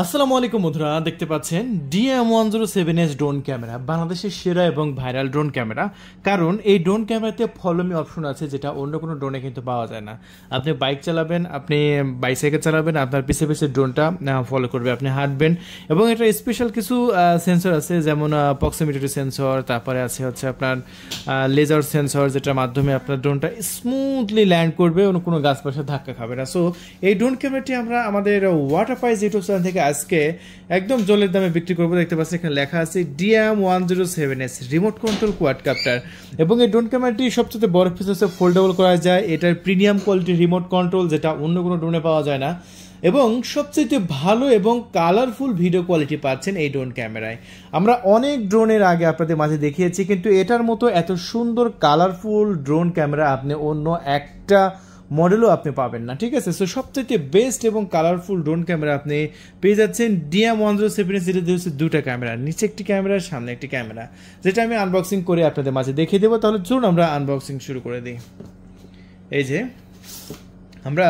আসসালামু আলাইকুম বন্ধুরা, দেখতে পাচ্ছেন DM one zero seven S drone camera বাংলাদেশের সেরা এবং ভাইরাল ড্রোন ক্যামেরা কারণ এই ড্রোন ক্যামেরাতে ফলোমি অপশন আছে যেটা অন্য কোনো ড্রোনে কিন্তু পাওয়া যায় না। আপনি বাইক চালাবেন, আপনি বাইসাইকেল চালাবেন, আপনার পিছে পিছে ড্রোনটা ফলো করবে, আপনি হাঁটবেন। এবং এটা স্পেশাল কিছু সেন্সর আছে, যেমন প্রক্সিমিটি সেন্সর তারপরে আছে হচ্ছে আপনার লেজার সেন্সর যেটার মাধ্যমে আপনার ড্রোনটা স্মুথলি ল্যান্ড করবে অন্য কোনো গাছ পাশে ধাক্কা খাবে না। সো এই ড্রোন ক্যামেরাটি আমরা আমাদের ওয়াটার পাইজ ইউটিউব চ্যানেল থেকে আজকে একদম জলের দামে বিক্রি করব। দেখতে পাচ্ছি এখানে লেখা আছে DM one zero seven S remote control quadcopter এবং এই ড্রোন ক্যামেরাটি সবচেয়ে বড় ফিচার ফোল্ডেবল করা যায়। এটার প্রিমিয়াম কোয়ালিটির রিমোট কন্ট্রোল যেটা অন্য কোনো ড্রোনে পাওয়া যায় না। এবং সবচেয়ে ভালো এবং কালারফুল ভিডিও কোয়ালিটি পাচ্ছেন এই ড্রোন ক্যামেরায় আমরা অনেক ড্রোনের আগে আপনাদের মাঝে দেখিয়েছি, কিন্তু এটার মতো এত সুন্দর কালারফুল ড্রোন ক্যামেরা আপনি অন্য একটা মডেলও আপনি পাবেন না, ঠিক আছে? সো সবথেকে বেস্ট এবং কালারফুল ড্রোন ক্যামেরা আপনি পেয়ে যাচ্ছেন ডিএম ওয়ান জিরো সেভেন যেটা হচ্ছে দুটা ক্যামেরা নিচে একটি ক্যামেরা সামনে একটি ক্যামেরা যেটা আমি আনবক্সিং করে আপনাদের মাঝে দেখিয়ে দেবো। তাহলে চলুন আমরা আনবক্সিং শুরু করে দিই। এই যে, আমরা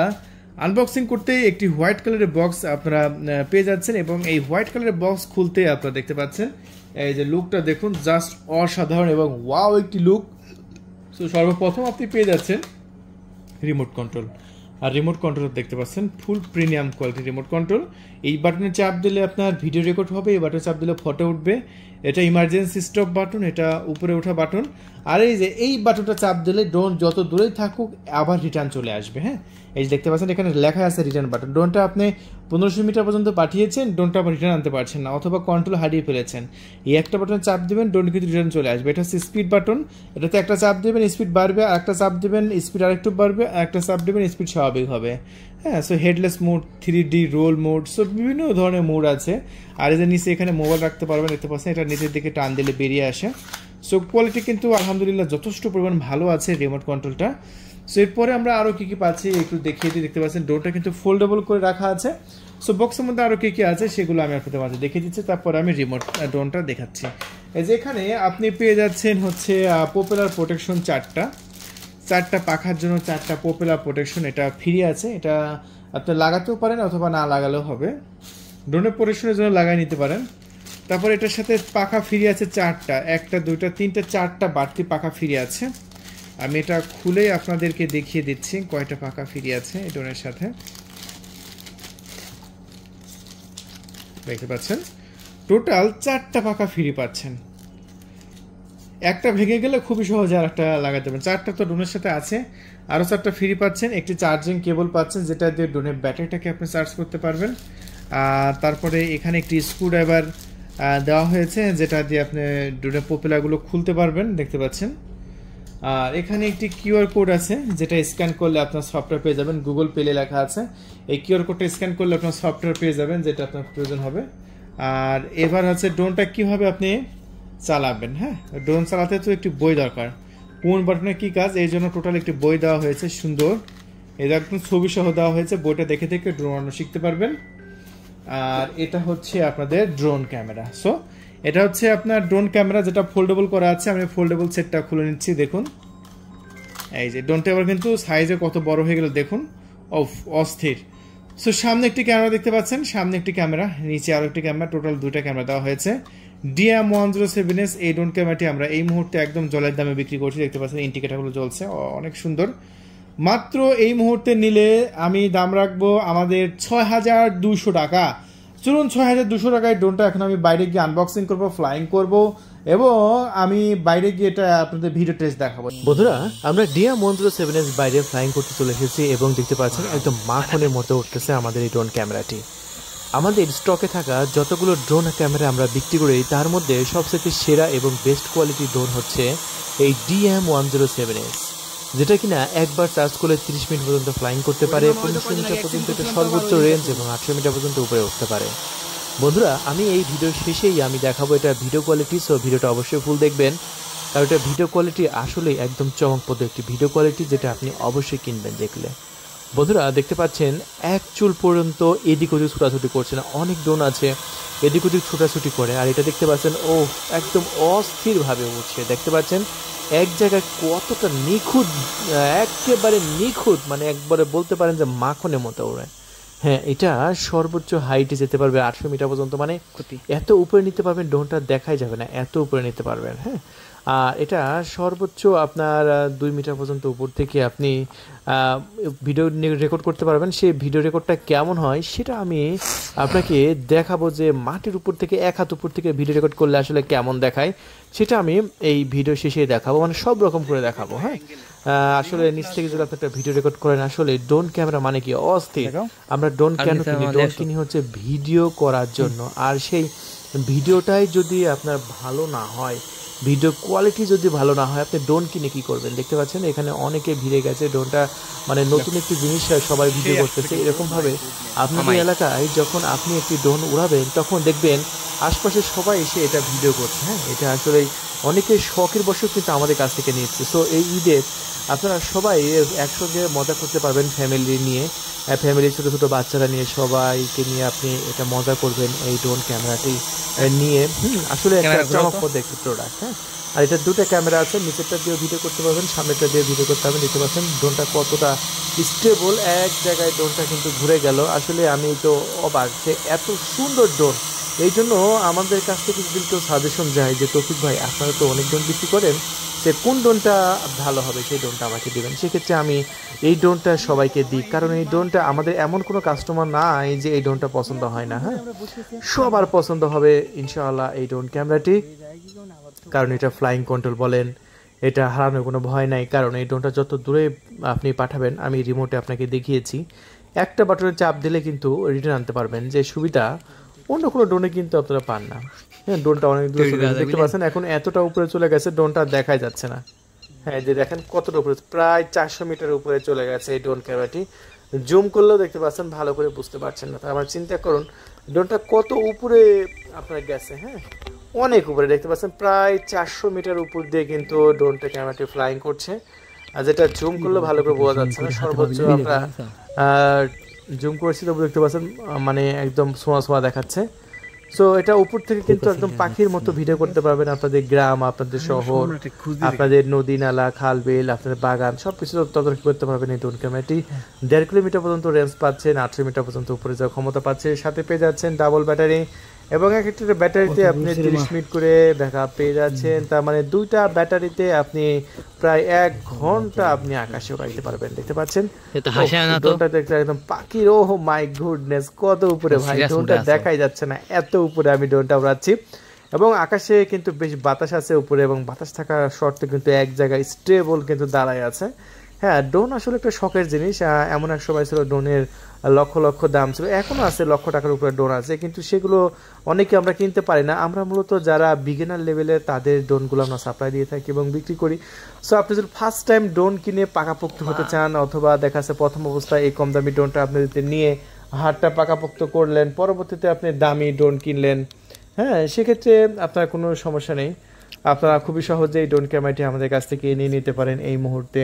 আনবক্সিং করতে একটি হোয়াইট কালারের বক্স আপনারা পেয়ে যাচ্ছেন এবং এই হোয়াইট কালারের বক্স খুলতে আপনারা দেখতে পাচ্ছেন। এই যে লুকটা দেখুন জাস্ট অসাধারণ এবং ওয়াও একটি লুক সো সর্বপ্রথম আপনি পেয়ে যাচ্ছেন রিমোট কন্ট্রোল আর রিমোট কন্ট্রোল দেখতে পাচ্ছেন full premium quality remote control এই বাটনে চাপ দিলে আপনার ভিডিও রেকর্ড হবে, এই বাটনে চাপ দিলে ফটো উঠবে। এটা ইমার্জেন্সি স্টপ বাটন এটা উপরে ওঠা বাটন আর এই যে, এই বাটনটা চাপ দিলে ড্রোন যত দূরেই থাকুক, আবার রিটার্ন চলে আসবে হ্যাঁ? এই যে দেখতে পাচ্ছেন, এখানে লেখা আছে রিটার্ন বাটন ড্রোনটা আপনি পনেরোশো মিটার পর্যন্ত পাঠিয়েছেন ড্রোনটা আবার রিটার্ন আনতে পারছেন না, অথবা কন্ট্রোল হারিয়ে ফেলেছেন। এই একটা বাটন চাপ দেবেন ড্রোন কিন্তু রিটার্ন চলে আসবে। এটা হচ্ছে স্পিড বাটন এটাতে একটা চাপ দেবেন স্পিড বাড়বে, আর একটা চাপ দেবেন স্পিড আরেকটু বাড়বে, আর একটা চাপ দেবেন স্পিড স্বাভাবিক হবে। হ্যাঁ so headless mode three D roll mode so বিভিন্ন ধরনের মোড আছে। আর এদের নিচে এখানে মোবাইল রাখতে পারবেন, দেখতে পাচ্ছেন, এটা নিচের দিকে টান দিলে বেরিয়ে আসে। সো কোয়ালিটি কিন্তু আলহামদুলিল্লাহ যথেষ্ট পরিমাণ ভালো আছে রিমোট কন্ট্রোলটা সো এরপরে আমরা আরও কী কী পাচ্ছি একটু দেখিয়ে দিই, দেখতে পাচ্ছেন ডোরটা কিন্তু ফোল্ডেবল করে রাখা আছে। সো বক্সের মধ্যে আরও কী কী আছে সেগুলো আমি আপনাদের মাঝে দেখিয়ে দিচ্ছি, তারপর আমি রিমোট ড্রোনটা দেখাচ্ছি। এই যে এখানে আপনি পেয়ে যাচ্ছেন হচ্ছে পপুলার প্রোটেকশন চারটা চারটা পাখার জন্য চারটা পপুলার প্রোটেকশন এটা ফ্রি আছে। এটা আপনি লাগাতেও পারেন অথবা না লাগালেও হবে। ড্রোনের প্রোটেকশনের জন্য লাগাই নিতে পারেন। তারপর এটার সাথে পাখা ফ্রি আছে চারটা। একটা, দুইটা, তিনটা, চারটা বাড়তি পাখা ফ্রি আছে। আমি এটা খুলেই আপনাদেরকে দেখিয়ে দিচ্ছি কয়টা পাখা ফ্রি আছে এই ড্রোনের সাথে। দেখতে পাচ্ছেন? টোটাল চারটা পাখা ফ্রি পাচ্ছেন। একটা ভেঙে গেলে খুবই সহজে আর একটা লাগাতে পারেন চারটা তো ড্রোনের সাথে আছে। আরও চারটা ফ্রি পাচ্ছেন, একটি চার্জিং কেবল পাচ্ছেন, যেটা দিয়ে ড্রোনের ব্যাটারিটাকে আপনি চার্জ করতে পারবেন। আর তারপরে এখানে একটি স্ক্রুড্রাইভার দেওয়া হয়েছে, যেটা দিয়ে আপনি ড্রোনের পপুলারগুলো খুলতে পারবেন, দেখতে পাচ্ছেন। আর এখানে একটি কিউআর কোড আছে, যেটা স্ক্যান করলে আপনার সফটওয়্যার পেয়ে যাবেন। গুগল পেলে লেখা আছে। এই কিউআর কোডটা স্ক্যান করলে আপনার সফটওয়্যার পেয়ে যাবেন, যেটা আপনার প্রয়োজন হবে। আর এবার হচ্ছে ড্রোনটা কীভাবে আপনি চালাবেন হ্যাঁ? ড্রোন চালাতে তো একটি বই দরকার। কোন বাটনে কি কাজ? এই জন্য টোটাল একটি বই দেওয়া হয়েছে, সুন্দর। এটা একদম ছবি সহ দেওয়া হয়েছে, বইটা দেখে দেখে ড্রোন শিখতে পারবেন। আর এটা হচ্ছে আপনাদের ড্রোন ক্যামেরা সো এটা হচ্ছে আপনার ড্রোন ক্যামেরা যেটা ফোল্ডেবল করা আছে। আমি ফোল্ডেবল সেটটা খুলে নিচ্ছি, দেখুন। এই যে ড্রোনটা এবার কিন্তু সাইজে কত বড় হয়ে গেল, দেখুন। অস্থির। সো সামনে একটি ক্যামেরা দেখতে পাচ্ছেন। সামনে একটি ক্যামেরা নিচে আরও একটি ক্যামেরা টোটাল দুইটা ক্যামেরা দেওয়া হয়েছে। DM one zero seven S এই ড্রোন ক্যামেরাটি আমরা এই মুহূর্তে একদম জলের দামে বিক্রি করছি। দেখতে পাচ্ছেন ইন্ডিকেটারগুলো জ্বলছে। অনেক সুন্দর। মাত্র এই মুহূর্তে নিলে আমি দাম রাখব আমাদের ছয় হাজার দুশো টাকা। চলুন, ছয় হাজার দুশো টাকায় ড্রোনটা এখন আমি বাইরে গিয়ে আনবক্সিং করব ফ্লাইং করব। এবং আমি বাইরে গিয়ে এটা আপনাদের ভিডিও টেস্ট দেখাবো। বন্ধুরা, আমরা ডিয়া মন্ত্র সেভেন এস বাইরে ফ্লাইং করতে চলে এসেছি এবং দেখতে পাচ্ছেন একদম মাখনের মতো উঠতেছে আমাদের এই ড্রোন ক্যামেরাটি আমাদের স্টকে থাকা যতগুলো ড্রোন ক্যামেরা আমরা বিক্রি করি, তার মধ্যে সবচেয়ে সেরা এবং বেস্ট কোয়ালিটি ড্রোন হচ্ছে এই DM one zero seven S যেটা কিনা একবার চার্জ করলে তিরিশ মিনিট পর্যন্ত ফ্লাইং করতে পারে পনেরোশো মিটার পর্যন্ত সর্বোচ্চ রেঞ্জ এবং আটশো মিটার পর্যন্ত উপরে উঠতে পারে। বন্ধুরা, আমি এই ভিডিওর শেষেই আমি দেখাবো এটা ভিডিও কোয়ালিটি সো ভিডিওটা অবশ্যই ফুল দেখবেন। কারণ এটা ভিডিও কোয়ালিটি আসলেই একদম চমকপ্রদ একটি ভিডিও কোয়ালিটি যেটা আপনি অবশ্যই কিনবেন দেখলে। বন্ধুরা, দেখতে পাচ্ছেন, এক চুল পর্যন্ত এদিক ওদিক ছোটাছুটি করছে না, অনেক ড্রোন আছে, এদিক ওদিক ছোটাছুটি করে, আর এটা দেখতে পাচ্ছেন ও একদম অস্থিরভাবে উঠছে। দেখতে পাচ্ছেন, এক জায়গায় কতটা নিখুঁত, একেবারে নিখুঁত মানে একবারে বলতে পারেন যে মাখনের মতো ওড়ে হ্যাঁ এটা সর্বোচ্চ হাইটে যেতে পারবে আটশো মিটার পর্যন্ত মানে এত উপরে নিতে পারবেন ড্রোনটা দেখাই যাবে না এত উপরে নিতে পারবেন হ্যাঁ? এটা সর্বোচ্চ আপনার দুই মিটার পর্যন্ত উপর থেকে আপনি ভিডিও রেকর্ড করতে পারবেন। সেই ভিডিও রেকর্ডটা কেমন হয় সেটা আমি আপনাকে দেখাবো যে মাটির উপর থেকে এক হাত উপর থেকে ভিডিও রেকর্ড করলে আসলে কেমন দেখায় সেটা আমি এই ভিডিও শেষে দেখাবো মানে সব রকম করে দেখাবো হ্যাঁ? আসলে নিচ থেকে যদি আপনি একটা ভিডিও রেকর্ড করেন আসলে ড্রোন ক্যামেরা মানে কি? অস্থির। আমরা ড্রোন কেন কিনি ড্রোন কিনি হচ্ছে ভিডিও করার জন্য। আর সেই ভিডিওটাই যদি আপনার ভালো না হয় ভিডিও কোয়ালিটি যদি ভালো না হয় আপনি ড্রোন কিনে কি করবেন? দেখতে পাচ্ছেন এখানে অনেকে ভিড়ে গেছে ড্রোনটা মানে নতুন একটি জিনিস সবাই ভিডিও করতেছে। এরকম ভাবে আপনাদের এলাকায় যখন আপনি একটি ড্রোন উড়াবেন তখন দেখবেন আশপাশে সবাই এসে এটা ভিডিও করছে হ্যাঁ? এটা আসলে অনেকে শখের বসেও কিন্তু আমাদের কাছ থেকে নিচ্ছে। সো এই ঈদে আপনারা সবাই একসঙ্গে মজা করতে পারবেন ফ্যামিলি নিয়ে। ফ্যামিলি ছোটো ছোটো বাচ্চারা নিয়ে সবাইকে নিয়ে আপনি এটা মজা করবেন এই ড্রোন ক্যামেরাটি নিয়ে। আসলে একটা চমকপ্রদ একটি প্রোডাক্ট হ্যাঁ? আর এটা দুটো ক্যামেরা আছে নিচেরটা দিয়ে ভিডিও করতে পারবেন সামনেরটা দিয়ে ভিডিও করতে পারবেন। দেখতে পাচ্ছেন ড্রোনটা কতটা স্টেবল এক জায়গায় ড্রোনটা কিন্তু ঘুরে গেল। আসলে আমি তো অবাক যে এত সুন্দর ড্রোন এই জন্য আমাদের কাছ থেকে যদি কেউ সাজেশন যায় যে তৌফিক ভাই আপনারা তো অনেক ড্রোন বিক্রি করেন যে কোন ড্রোনটা ভালো হবে সেই ড্রোনটা আমাকে দেবেন। সেক্ষেত্রে আমি এই ড্রোনটা সবাইকে দিই। কারণ এই ড্রোনটা আমাদের এমন কোনো কাস্টমার নাই যে এই ড্রোনটা পছন্দ হয় না হ্যাঁ? সবার পছন্দ হবে ইনশাআল্লাহ এই ড্রোন ক্যামেরাটি। কারণ এটা ফ্লাইং কন্ট্রোল বলেন, এটা হারানোর কোনো ভয় নাই। কারণ এই ড্রোনটা যত দূরে আপনি পাঠাবেন, আমি রিমোটে আপনাকে দেখিয়েছি। একটা বাটনের চাপ দিলে কিন্তু রিটার্ন আনতে পারবেন। যে সুবিধা, অন্য কোনো ড্রোনে কিন্তু আপনারা পান না। হ্যাঁ ড্রোনটা অনেক দূরে। দেখতে পাচ্ছেন এখন এতটা উপরে চলে গেছে ড্রোনটা দেখাই যাচ্ছে না। হ্যাঁ যে দেখেন কতটা উপরে প্রায় চারশো মিটার উপরে চলে গেছে এই ড্রোন ক্যামেরাটি। জুম করলেও দেখতে পাচ্ছেন ভালো করে বুঝতে পারছেন না। তার চিন্তা করুন ড্রোনটা কত উপরে আপনার গেছে হ্যাঁ? অনেক উপরে দেখতে পাচ্ছেন প্রায় চারশো মিটার উপর দিয়ে কিন্তু ড্রোনটা ক্যামেরাটি ফ্লাইং করছে। আর যেটা জুম করলে ভালো করে বোঝা যাচ্ছে না সর্বোচ্চ আমরা জুম করেছি তবু দেখতে পাচ্ছেন মানে একদম সোয়া সোয়া দেখাচ্ছে। সো এটা উপর থেকে কিন্তু একদম পাখির মতো ভিডিও করতে পারবেন আপনাদের গ্রাম আপনাদের শহর আপনাদের নদী নালা খাল বিল আপনাদের বাগান সব কিছু তদারকি করতে পারবেন এই ড্রোন ক্যামেরাটি দেড় কিলোমিটার পর্যন্ত রেঞ্জ পাচ্ছেন আটশো মিটার পর্যন্ত উপরে যাওয়ার ক্ষমতা পাচ্ছে। সাথে পেয়ে যাচ্ছেন ডাবল ব্যাটারি এবং এক একটা ব্যাটারিতে আপনি তিরিশ মিনিট করে ব্যাকআপ পেয়ে যাচ্ছেন। তার মানে দুইটা ব্যাটারিতে আপনি প্রায় এক ঘণ্টা আপনি আকাশে উড়াইতে পারবেন দেখতে পাচ্ছেন? ড্রোনটা দেখতে একদম পাখির ও মাই গুডনেস কত উপরে ভাই ড্রোনটা দেখাই যাচ্ছে না এত উপরে আমি ড্রোনটা উড়াচ্ছি। এবং আকাশে কিন্তু বেশ বাতাস আছে উপরে এবং বাতাস থাকা শর্তে কিন্তু এক জায়গায় স্টেবল কিন্তু দাঁড়ায় আছে। হ্যাঁ ড্রোন আসলে একটা শখের জিনিস। এমন এক সময় ছিল ড্রোনের লক্ষ লক্ষ দাম ছিল। এখনও আছে লক্ষ টাকার উপরে ড্রোন আছে, কিন্তু সেগুলো অনেকে আমরা কিনতে পারি না। আমরা মূলত যারা বিগিনার লেভেলে তাদের ড্রোনগুলো আমরা সাপ্লাই দিয়ে থাকি এবং বিক্রি করি। সো আপনি যদি ফার্স্ট টাইম ড্রোন কিনে পাকাপোক্ত হতে চান, অথবা দেখা যাচ্ছে প্রথম অবস্থায় এই কম দামি ড্রোনটা আপনি যদি নিয়ে হাতটা পাকাপোক্ত করলেন, পরবর্তীতে আপনি দামি ডোন কিনলেন হ্যাঁ সেক্ষেত্রে আপনার কোনো সমস্যা নেই। আপনারা খুবই সহজেই ড্রোন ক্যামেরাটি আমাদের কাছ থেকে নিয়ে নিতে পারেন এই মুহূর্তে।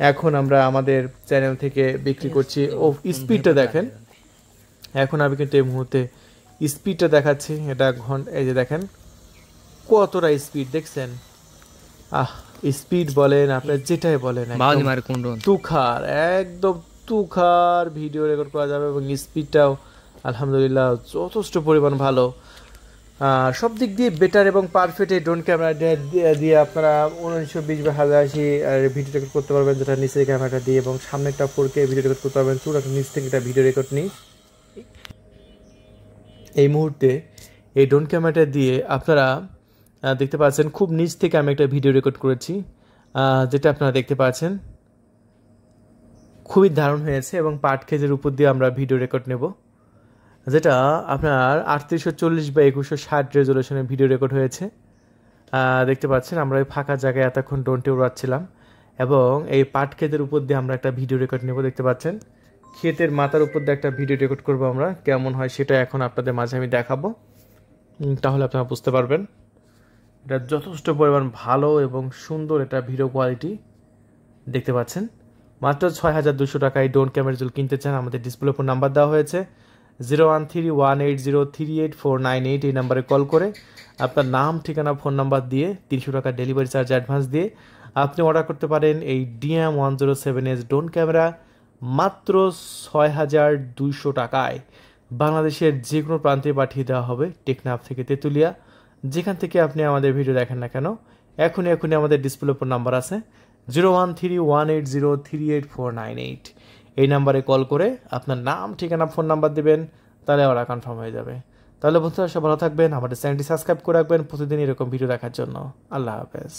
এখন আমরা আমাদের চ্যানেল থেকে বিক্রি করছি। ও স্পিডটা দেখেন। এখন আমি কিন্তু এই মুহূর্তে স্পিডটা দেখাচ্ছি। এটা ঘণ্টা এই যে দেখেন কতটা স্পিড দেখছেন? আহ স্পিড বলেন আপনার যেটাই বলেন তুখার একদম তুখার ভিডিও রেকর্ড করা যাবে এবং স্পিডটাও আলহামদুলিল্লাহ যথেষ্ট পরিমাণ ভালো। সব দিক দিয়ে বেটার এবং পারফেক্ট এই ড্রোন ক্যামেরা দিয়ে আপনারা উনিশশো বিশ বা হাজার আশি ভিডিও রেকর্ড করতে পারবেন, যেটা নিচের ক্যামেরাটা দিয়ে এবং সামনেরটা ফোর কে ভিডিও রেকর্ড করতে পারবেন। চুল একটা নিচ থেকে একটা ভিডিও রেকর্ড নিই এই মুহূর্তে এই ড্রোন ক্যামেরাটা দিয়ে আপনারা দেখতে পাচ্ছেন, খুব নিচ থেকে আমি একটা ভিডিও রেকর্ড করেছি যেটা আপনারা দেখতে পাচ্ছেন। খুবই দারুণ হয়েছে এবং পাট খেজের উপর দিয়ে আমরা ভিডিও রেকর্ড নেব। যেটা আপনার আটত্রিশশো চল্লিশ বা একুশশো ষাট রেজলিউশনের ভিডিও রেকর্ড হয়েছে। দেখতে পাচ্ছেন, আমরা ওই ফাঁকা জায়গায় এতক্ষণ ড্রোনটি উড়াচ্ছিলাম। এবং এই পাট ক্ষেতের উপর দিয়ে আমরা একটা ভিডিও রেকর্ড নেব, দেখতে পাচ্ছেন। ক্ষেতের মাথার উপর দিয়ে একটা ভিডিও রেকর্ড করব আমরা, কেমন হয় সেটা এখন আপনাদের মাঝে আমি দেখাবো। তাহলে আপনারা বুঝতে পারবেন। এটা যথেষ্ট পরিমাণ ভালো এবং সুন্দর এটা ভিডিও কোয়ালিটি দেখতে পাচ্ছেন। মাত্র ছয় হাজার দুশো টাকায় ডোন ক্যামেরা যদি কিনতে চান, আমাদের ডিসপ্লে ফোন নাম্বার দেওয়া হয়েছে। Zero one three one eight zero three eight four nine eight এই নাম্বারে কল করে আপনার নাম, ঠিকানা ফোন নাম্বার দিয়ে তিনশো টাকা ডেলিভারি চার্জ অ্যাডভান্স দিয়ে আপনি অর্ডার করতে পারেন এই DM one zero seven S drone camera মাত্র ছয় হাজার দুইশো টাকায়। বাংলাদেশের যে কোনো প্রান্তে পাঠিয়ে দেওয়া হবে টেকনাফ থেকে তেঁতুলিয়া। যেখান থেকে আপনি আমাদের ভিডিও দেখেন না কেন, এখনই এখনই আমাদের ডিসপ্লে উপর নাম্বার আছে। Zero one three one eight zero three eight four nine eight এই নাম্বারে কল করে আপনার নাম, ঠিকানা, ফোন নাম্বার দেবেন, তাহলে ওরা কনফার্ম হয়ে যাবে। তাহলে বন্ধুরা সব ভালো থাকবেন, আমাদের চ্যানেলটি সাবস্ক্রাইব করে রাখবেন, প্রতিদিন এরকম ভিডিও দেখার জন্য। আল্লাহ হাফেজ।